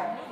Amén.